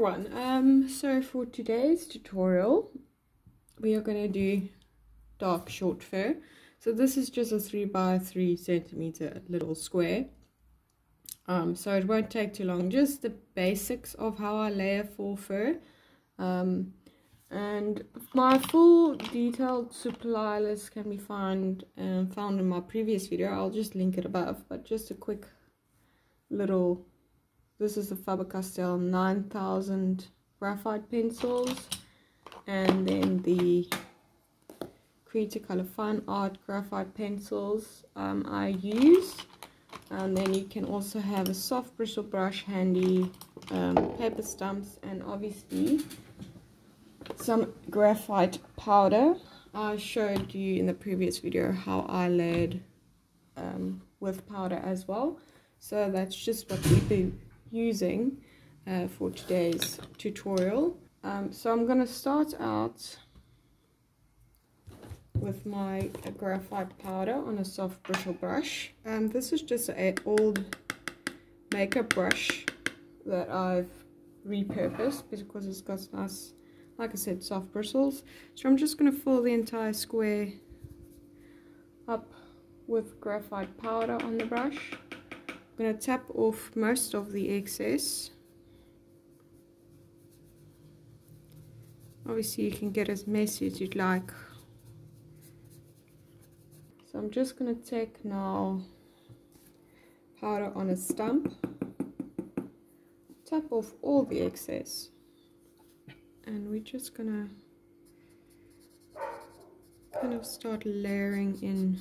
everyone, um, so for today's tutorial we are going to do dark short fur. So this is just a 3 by 3 centimeter little square. Um, so it won't take too long, just the basics of how I layer full fur. Um, and my full detailed supply list can be found um, found in my previous video. I'll just link it above, but just a quick little this is the Faber-Castell 9000 graphite pencils. And then the Cretacolor Fine Art graphite pencils um, I use. And then you can also have a soft bristle brush handy um, paper stumps and obviously some graphite powder. I showed you in the previous video how I laid um, with powder as well. So that's just what we do using uh, for today's tutorial. Um, so I'm going to start out with my graphite powder on a soft bristle brush. Um, this is just an old makeup brush that I've repurposed because it's got nice, like I said, soft bristles. So I'm just going to fill the entire square up with graphite powder on the brush going to tap off most of the excess. Obviously you can get as messy as you'd like. So I'm just going to take now powder on a stump, tap off all the excess and we're just going to kind of start layering in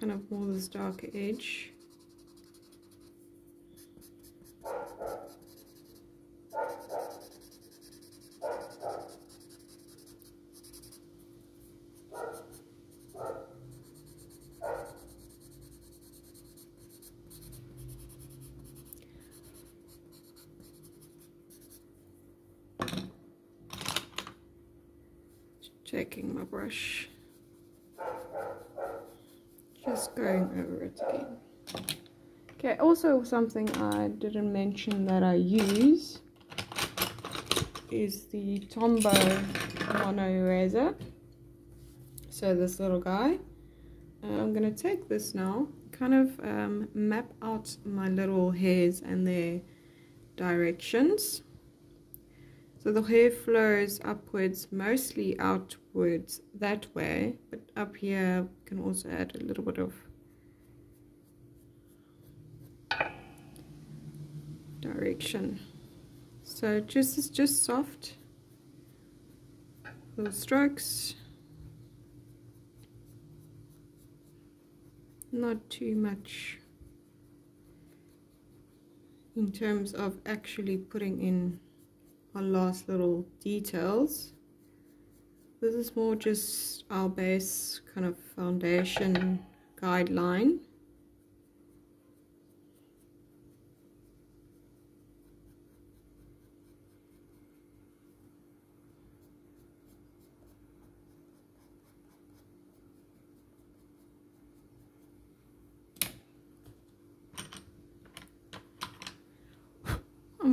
kind of more this darker edge. Checking my brush just going over it again. Okay, also something I didn't mention that I use is the Tombow Mono Eraser. So this little guy. Uh, I'm going to take this now, kind of um, map out my little hairs and their directions. So the hair flows upwards, mostly outwards that way, but up here can also add a little bit of direction. So just is just soft little strokes. Not too much in terms of actually putting in our last little details. This is more just our base kind of foundation guideline.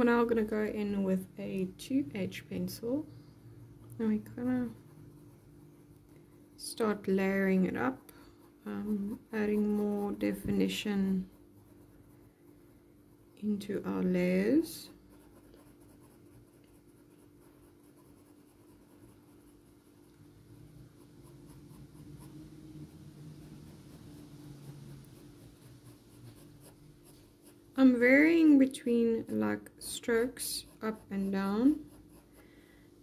I'm now going to go in with a 2H pencil and we kind of start layering it up, um, adding more definition into our layers. I'm varying between like strokes up and down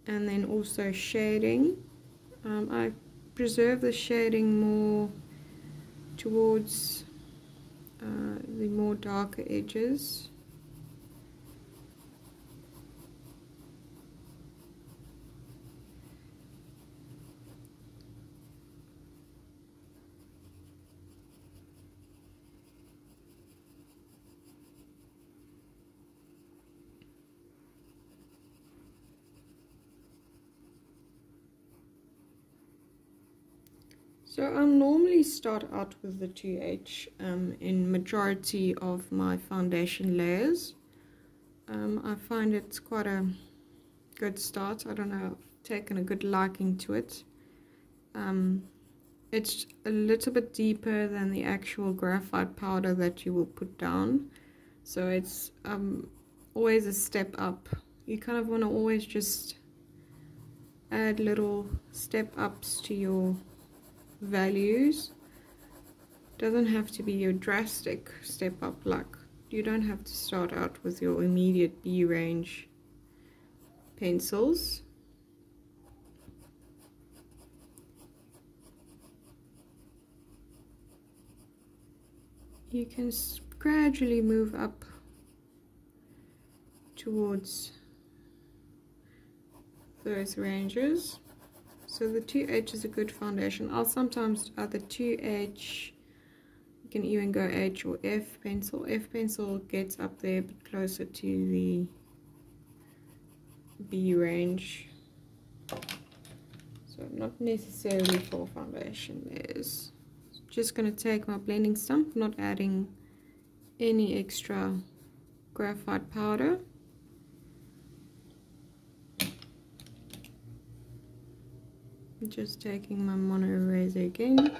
and then also shading. Um, I preserve the shading more towards uh, the more darker edges. Normally start out with the 2H um, in majority of my foundation layers. Um, I find it's quite a good start. I don't know, I've taken a good liking to it. Um, it's a little bit deeper than the actual graphite powder that you will put down. So it's um, always a step up. You kind of want to always just add little step ups to your values doesn't have to be your drastic step up like you don't have to start out with your immediate B range pencils. You can gradually move up towards those ranges so the 2H is a good foundation. I'll sometimes add the 2H, you can even go H or F pencil. F pencil gets up there but closer to the B range. So not necessarily for foundation layers. Just going to take my blending stump, not adding any extra graphite powder. Just taking my mono eraser again.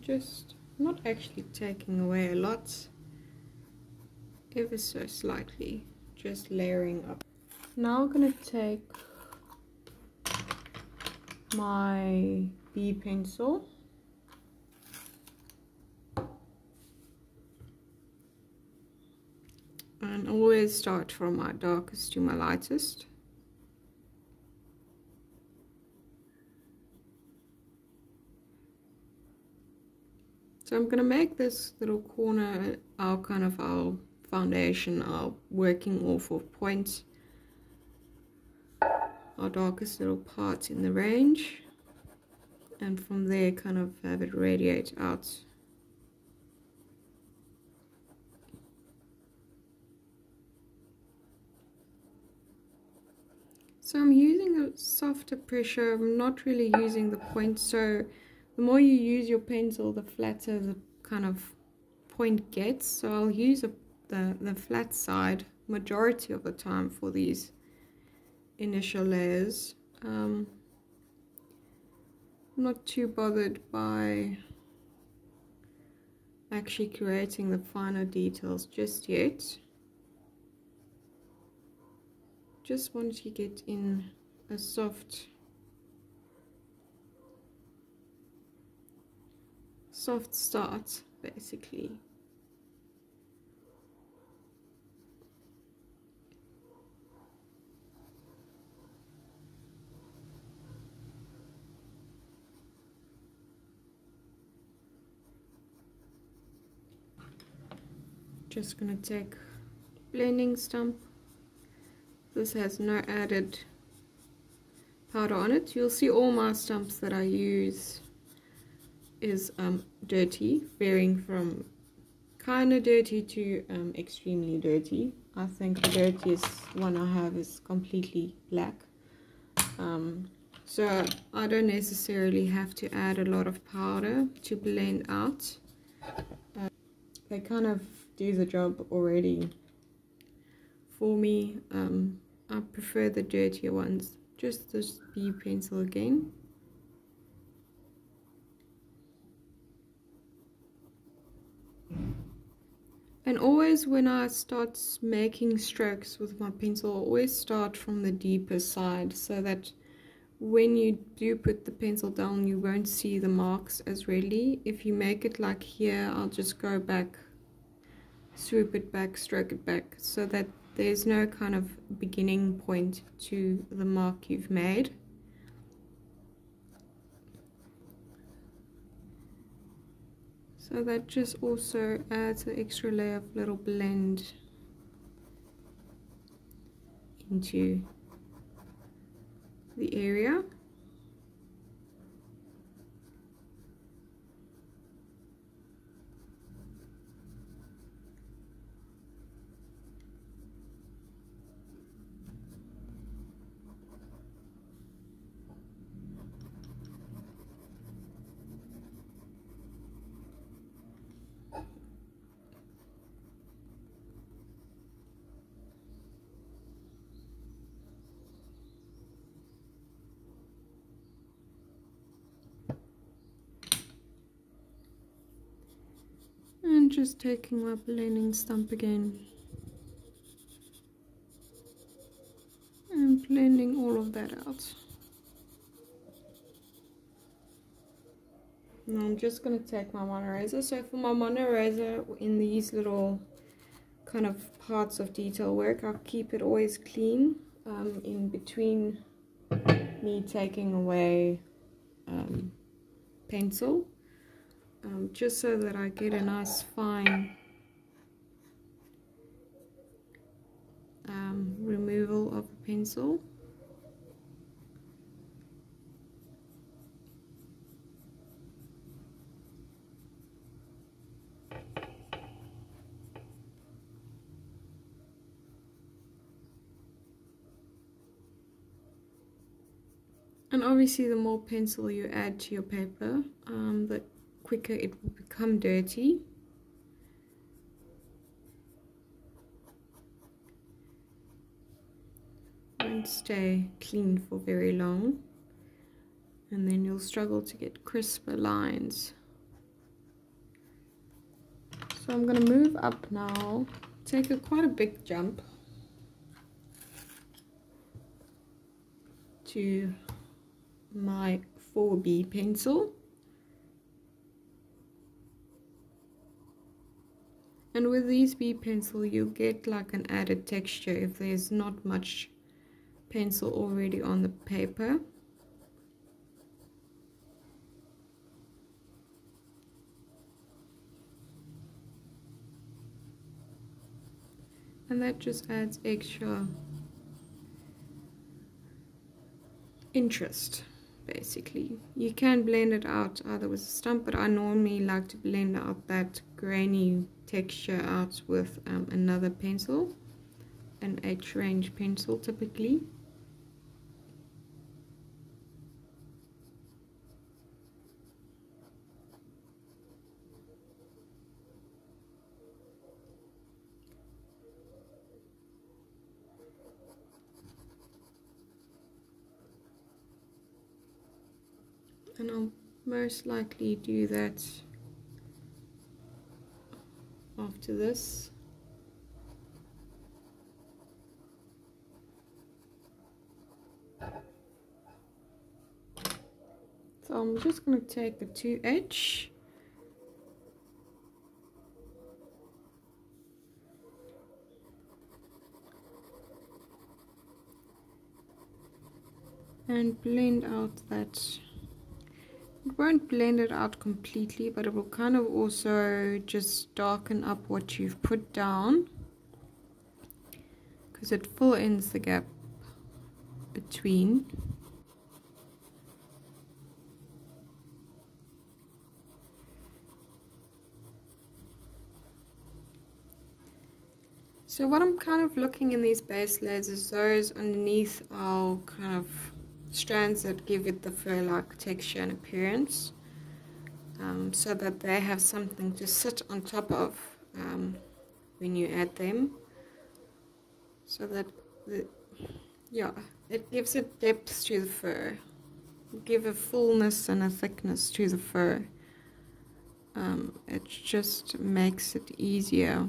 Just not actually taking away a lot. Ever so slightly just layering up. Now I'm to take my B pencil. And always start from my darkest to my lightest. So I'm going to make this little corner our kind of our foundation, our working off of points our darkest little part in the range. And from there kind of have it radiate out. So I'm using a softer pressure. I'm not really using the point. So the more you use your pencil the flatter the kind of point gets. So I'll use a, the, the flat side majority of the time for these initial layers. Um, I'm not too bothered by actually creating the finer details just yet. Just want to get in a soft soft start basically. Just gonna take blending stump. This has no added powder on it. You'll see all my stumps that I use is um, dirty varying from kind of dirty to um, extremely dirty. I think the dirtiest one I have is completely black. Um, so I don't necessarily have to add a lot of powder to blend out. Uh, they kind of do the job already for me. Um, I prefer the dirtier ones. Just this B pencil again. And always when I start making strokes with my pencil, I always start from the deeper side so that when you do put the pencil down, you won't see the marks as readily. If you make it like here, I'll just go back swoop it back, stroke it back, so that there's no kind of beginning point to the mark you've made. So that just also adds an extra layer of little blend into the area. Just taking my blending stump again. And blending all of that out. Now I'm just going to take my mono eraser. So for my mono eraser in these little kind of parts of detail work, I'll keep it always clean um, in between me taking away um, pencil um, just so that I get a nice fine um, removal of the pencil. And obviously the more pencil you add to your paper, um, the quicker it will become dirty. Won't stay clean for very long. And then you'll struggle to get crisper lines. So I'm going to move up now, take a quite a big jump to my 4B pencil. And with these B pencil, you get like an added texture if there's not much pencil already on the paper. And that just adds extra interest basically. You can blend it out either with a stump, but I normally like to blend out that grainy texture out with um, another pencil, an H range pencil typically. and I'll most likely do that after this. So I'm just going to take the 2H and blend out that it won't blend it out completely but it will kind of also just darken up what you've put down. Because it full ends the gap between. So what I'm kind of looking in these base layers is those underneath our kind of strands that give it the fur-like texture and appearance um, so that they have something to sit on top of um, when you add them. So that the, yeah it gives a depth to the fur. Give a fullness and a thickness to the fur. Um, it just makes it easier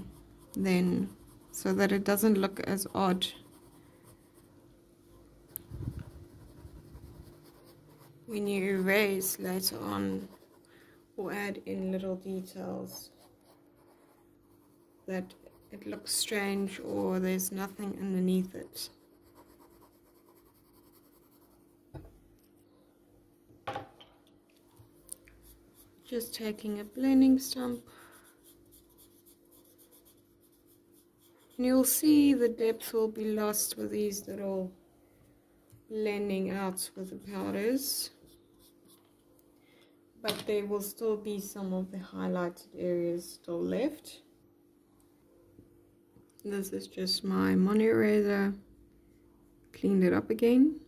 then so that it doesn't look as odd when you erase later on or add in little details that it looks strange or there's nothing underneath it. Just taking a blending stump and you'll see the depth will be lost with these little blending out with the powders but there will still be some of the highlighted areas still left. This is just my mono eraser. Cleaned it up again.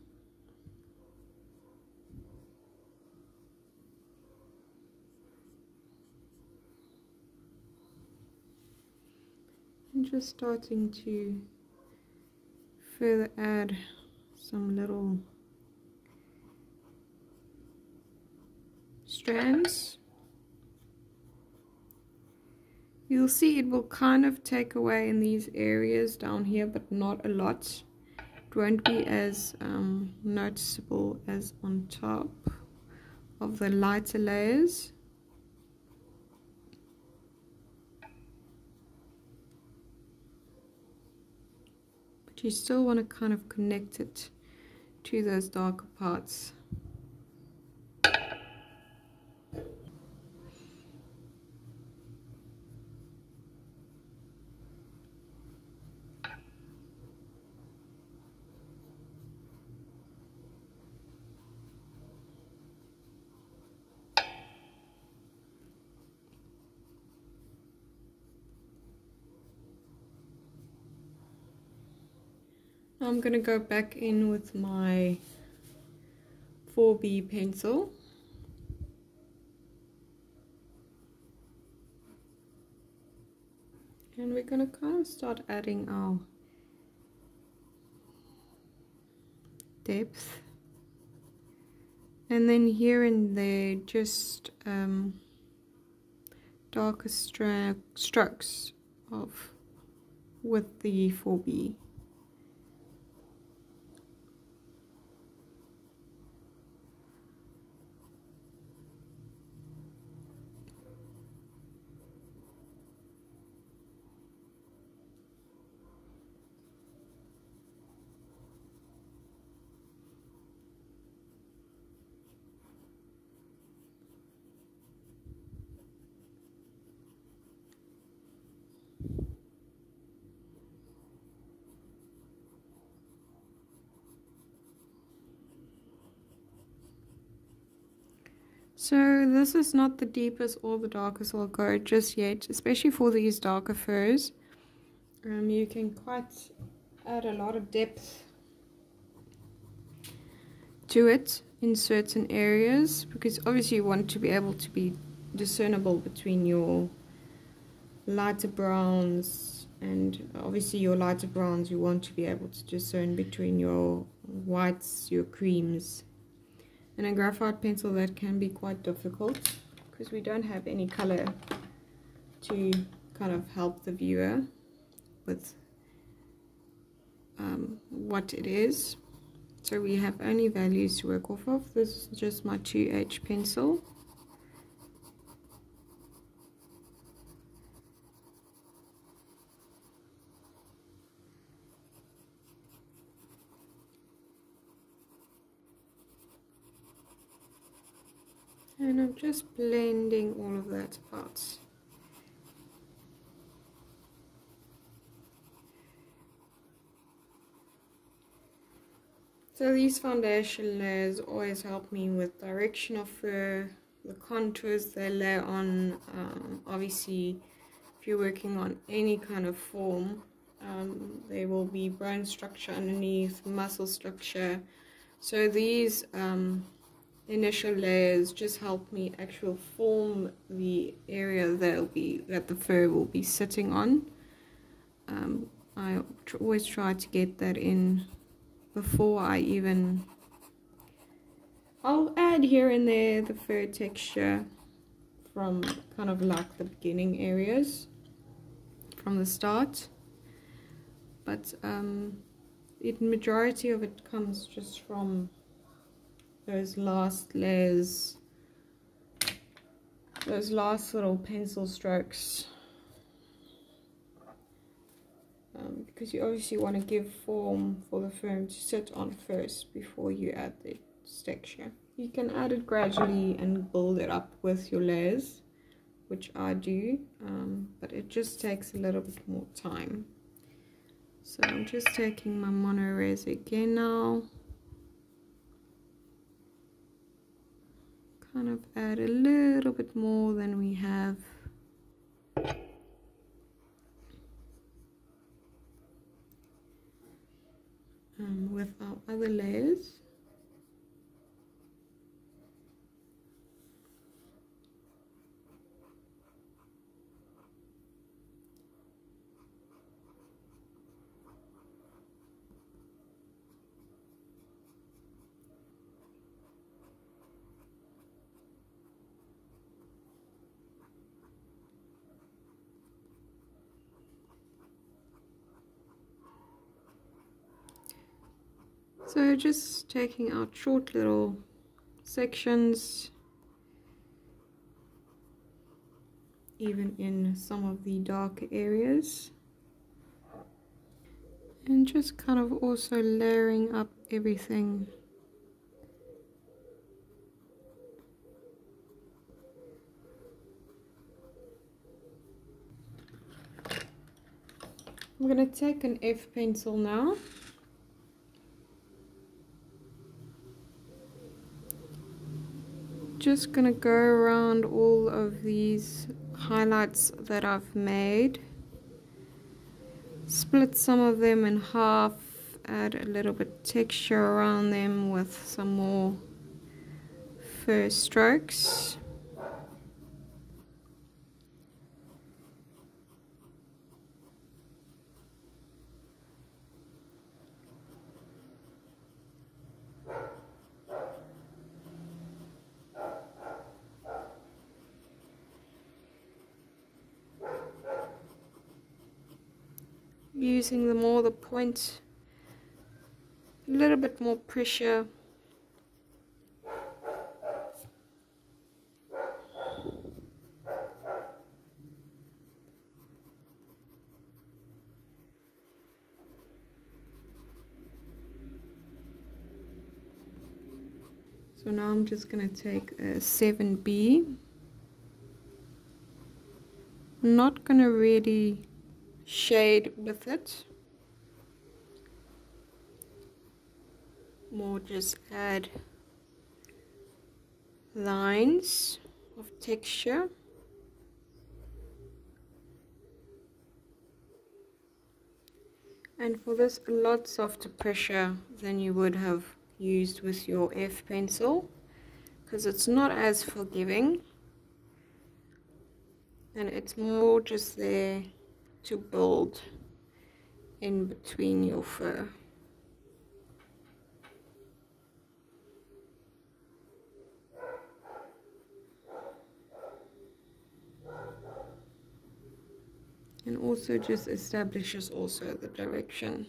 And just starting to further add some little strands You'll see it will kind of take away in these areas down here, but not a lot. It won't be as um, noticeable as on top of the lighter layers. But you still want to kind of connect it to those darker parts. I'm going to go back in with my 4B pencil. And we're going to kind of start adding our depth. And then here and there, just um, darker strokes of with the 4B. So this is not the deepest or the darkest I'll go just yet, especially for these darker furs. Um, you can quite add a lot of depth to it in certain areas because obviously you want to be able to be discernible between your lighter browns and obviously your lighter browns you want to be able to discern between your whites, your creams and a graphite pencil that can be quite difficult because we don't have any color to kind of help the viewer with um, what it is. So we have only values to work off of. This is just my 2H pencil and Just blending all of that out. So these foundation layers always help me with direction of fur, the contours they lay on, um, obviously if you're working on any kind of form, um, there will be bone structure underneath, muscle structure. So these um, initial layers just help me actually form the area that'll be that the fur will be sitting on. Um, I tr always try to get that in before I even I'll add here and there the fur texture from kind of like the beginning areas from the start. But um, it majority of it comes just from those last layers those last little pencil strokes. Um, because you obviously want to give form for the foam to sit on first before you add the texture. You can add it gradually and build it up with your layers which I do um, but it just takes a little bit more time. So I'm just taking my mono eraser again now kind of add a little bit more than we have. Um, with our other layers Just taking out short little sections even in some of the darker areas. And just kind of also layering up everything. I'm going to take an F pencil now just going to go around all of these highlights that I've made. Split some of them in half add a little bit texture around them with some more fur strokes using the more the point a little bit more pressure So now I'm just going to take a 7B. I'm not going to really shade with it. More just add lines of texture. And for this a lot softer pressure than you would have used with your F pencil because it's not as forgiving. And it's more just there to build in between your fur. and also just establishes also the direction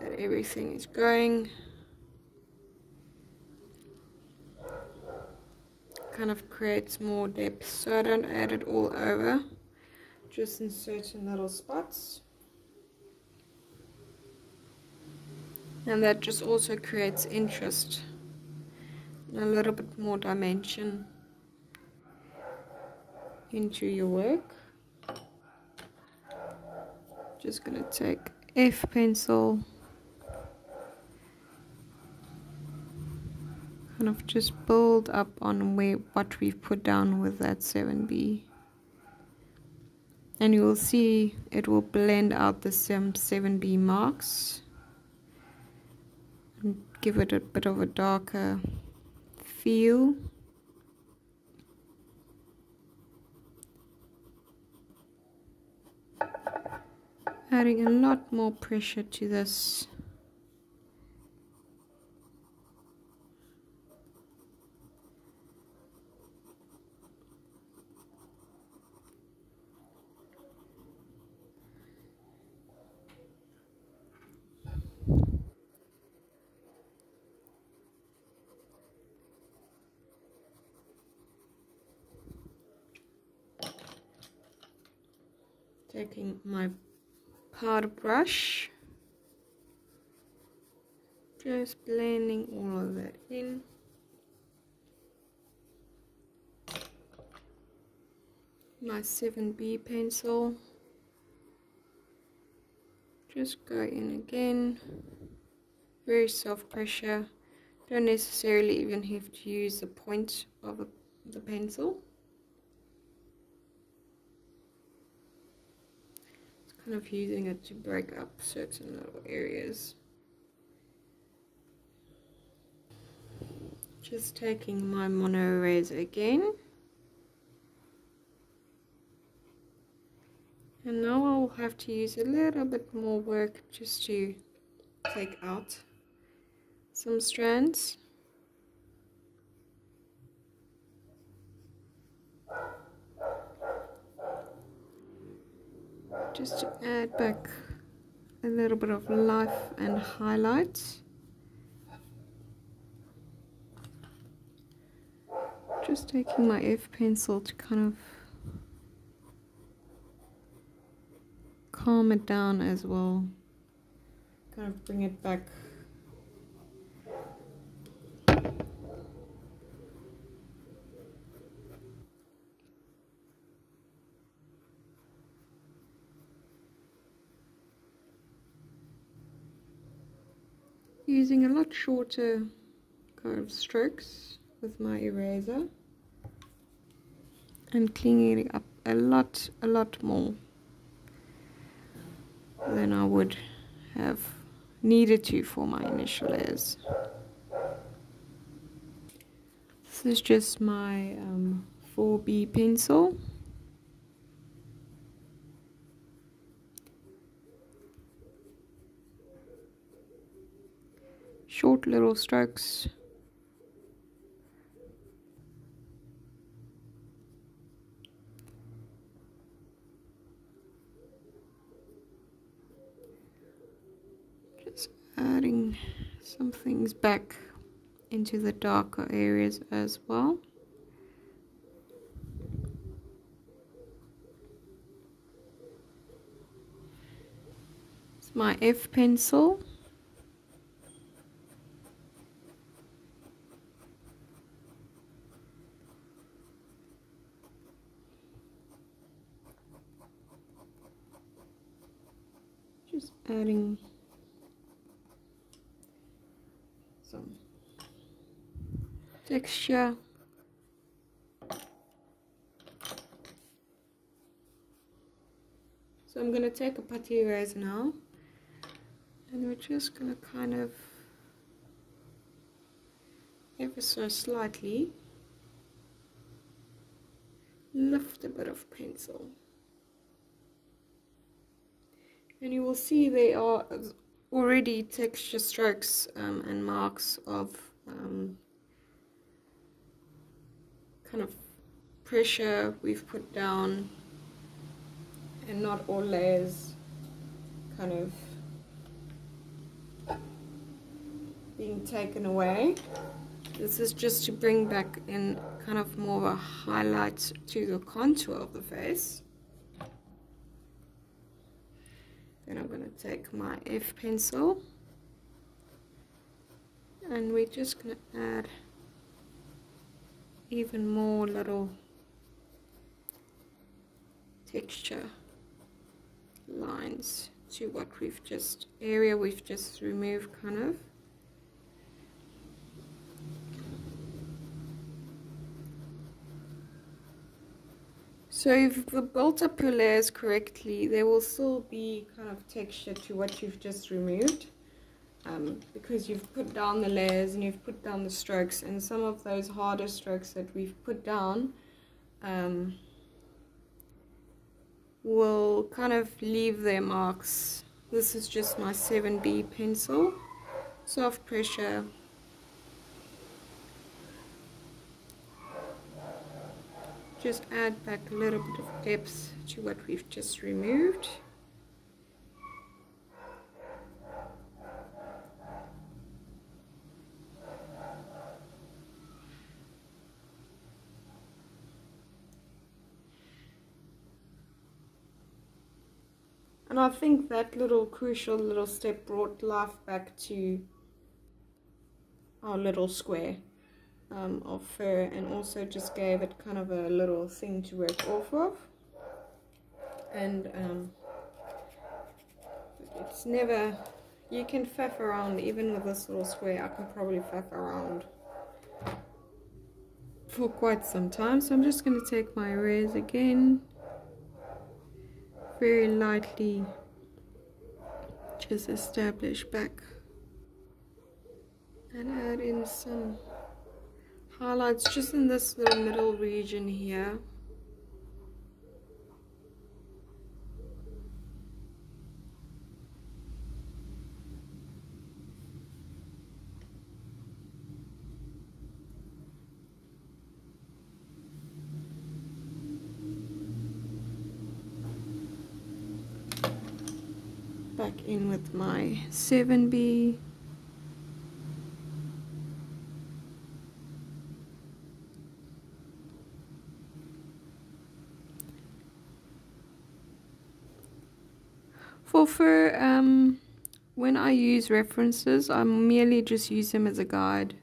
that everything is going kind of creates more depth so I don't add it all over just in certain little spots. And that just also creates interest a little bit more dimension into your work. Just gonna take F pencil kind of just build up on where what we've put down with that 7B and you will see it will blend out the 7B marks and give it a bit of a darker feel. Adding a lot more pressure to this taking my powder brush just blending all of that in. My 7B pencil. Just go in again. Very soft pressure. Don't necessarily even have to use the point of the pencil kind of using it to break up certain little areas. Just taking my mono eraser again. And now I'll have to use a little bit more work just to take out some strands. just to add back a little bit of life and highlights. Just taking my F pencil to kind of calm it down as well. Kind of bring it back Using a lot shorter kind of strokes with my eraser and cleaning it up a lot, a lot more than I would have needed to for my initial layers. This is just my um, 4B pencil. Short little strokes. Just adding some things back into the darker areas as well. It's my F pencil. Just adding some texture. So I'm going to take a putty eraser now and we're just going to kind of ever so slightly lift a bit of pencil and you will see they are already texture strokes um, and marks of um, kind of pressure we've put down and not all layers kind of being taken away. This is just to bring back in kind of more of a highlight to the contour of the face. Then I'm going to take my F pencil. And we're just going to add even more little texture lines to what we've just area we've just removed kind of So if you've built up your layers correctly, there will still be kind of texture to what you've just removed. Um, because you've put down the layers and you've put down the strokes and some of those harder strokes that we've put down um, will kind of leave their marks. This is just my 7B pencil, soft pressure just add back a little bit of depth to what we've just removed. And I think that little crucial little step brought life back to our little square um, of fur and also just gave it kind of a little thing to work off of. And um, it's never you can faff around even with this little square I can probably faff around for quite some time. So I'm just going to take my eraser again very lightly just establish back and add in some highlights just in this little middle region here. Back in with my 7B For um, when I use references, I merely just use them as a guide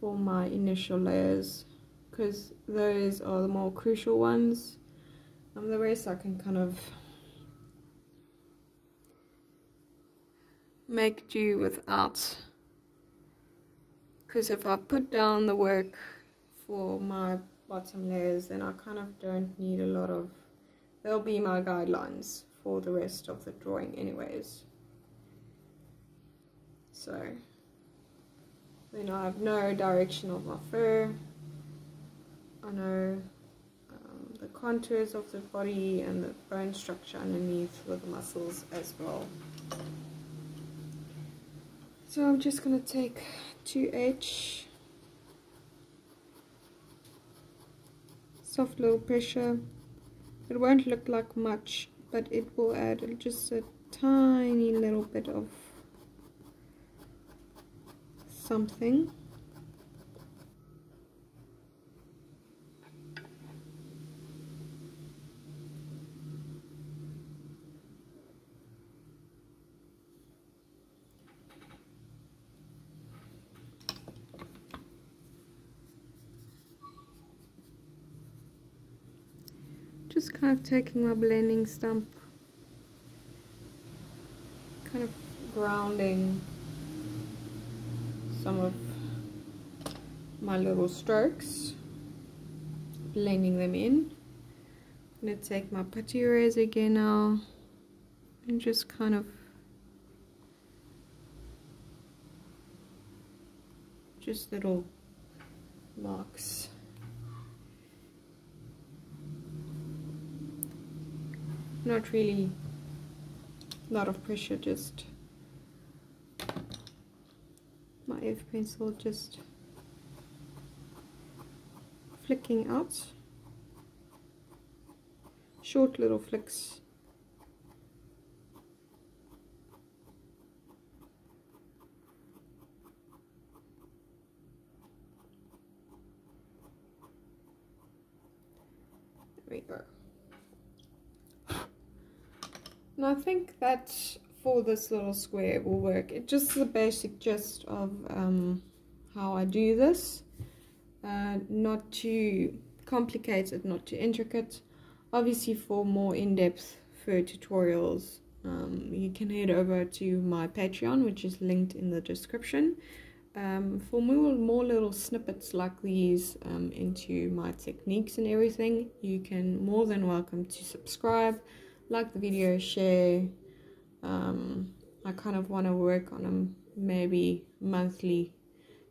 for my initial layers because those are the more crucial ones. And the rest I can kind of make do without because if I put down the work for my bottom layers then I kind of don't need a lot of they'll be my guidelines for the rest of the drawing anyways. So then I have no direction of my fur. I know um, the contours of the body and the bone structure underneath with the muscles as well. So I'm just going to take 2H, soft little pressure. It won't look like much, but it will add just a tiny little bit of something. just kind of taking my blending stump. Kind of grounding some of my little strokes blending them in. I'm going to take my putty again now and just kind of just little marks not really. A lot of pressure just my F pencil just flicking out. Short little flicks there we go and I think that for this little square will work. It's just the basic gist of um, how I do this. Uh, not too complicated, not too intricate. Obviously for more in-depth fur tutorials, um, you can head over to my Patreon, which is linked in the description. Um, for more, more little snippets like these um, into my techniques and everything, you can more than welcome to subscribe like the video, share. Um, I kind of want to work on them maybe monthly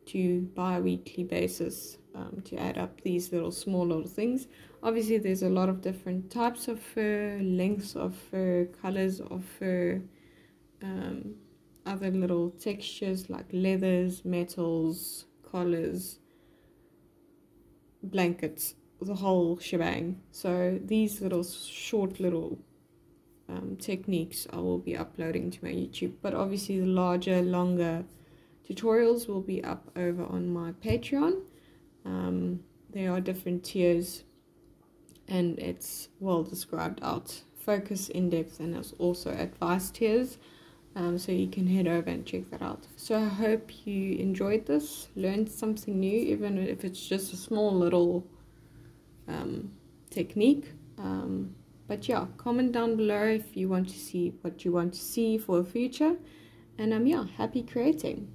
to bi-weekly basis um, to add up these little small little things. Obviously there's a lot of different types of fur, lengths of fur, colors of fur, um, other little textures like leathers, metals, collars, blankets, the whole shebang. So these little short little um, techniques I will be uploading to my YouTube. But obviously the larger, longer tutorials will be up over on my Patreon. Um, there are different tiers and it's well described out. Focus, in-depth and there's also advice tiers. Um, so you can head over and check that out. So I hope you enjoyed this, learned something new, even if it's just a small little um, technique. But yeah comment down below if you want to see what you want to see for the future. And um yeah happy creating